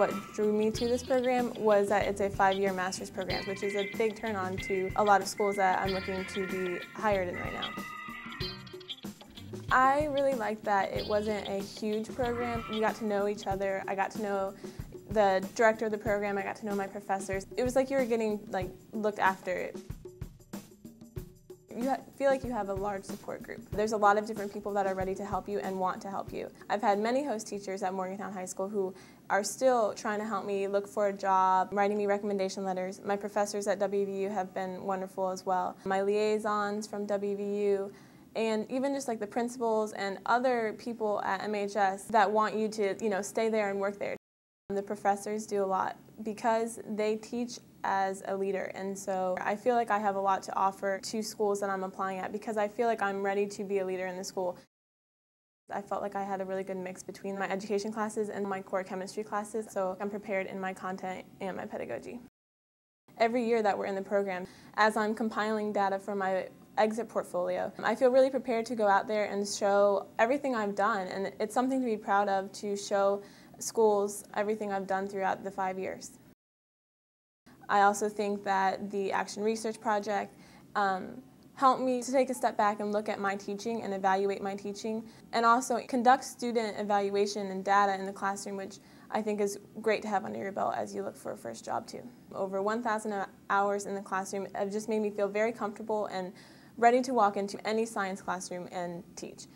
What drew me to this program was that it's a five-year master's program, which is a big turn on to a lot of schools that I'm looking to be hired in right now. I really liked that it wasn't a huge program. We got to know each other. I got to know the director of the program. I got to know my professors. It was like you were getting like looked after. You feel like you have a large support group. There's a lot of different people that are ready to help you and want to help you. I've had many host teachers at Morgantown High School who are still trying to help me look for a job, writing me recommendation letters. My professors at WVU have been wonderful as well. My liaisons from WVU, and even just like the principals and other people at MHS that want you to, you know, stay there and work there. The professors do a lot because they teach as a leader and so I feel like I have a lot to offer to schools that I'm applying at because I feel like I'm ready to be a leader in the school. I felt like I had a really good mix between my education classes and my core chemistry classes, so I'm prepared in my content and my pedagogy. Every year that we're in the program, as I'm compiling data for my exit portfolio, I feel really prepared to go out there and show everything I've done, and it's something to be proud of to show schools everything I've done throughout the five years. I also think that the Action Research Project um, helped me to take a step back and look at my teaching and evaluate my teaching, and also conduct student evaluation and data in the classroom, which I think is great to have under your belt as you look for a first job too. Over 1,000 hours in the classroom have just made me feel very comfortable and ready to walk into any science classroom and teach.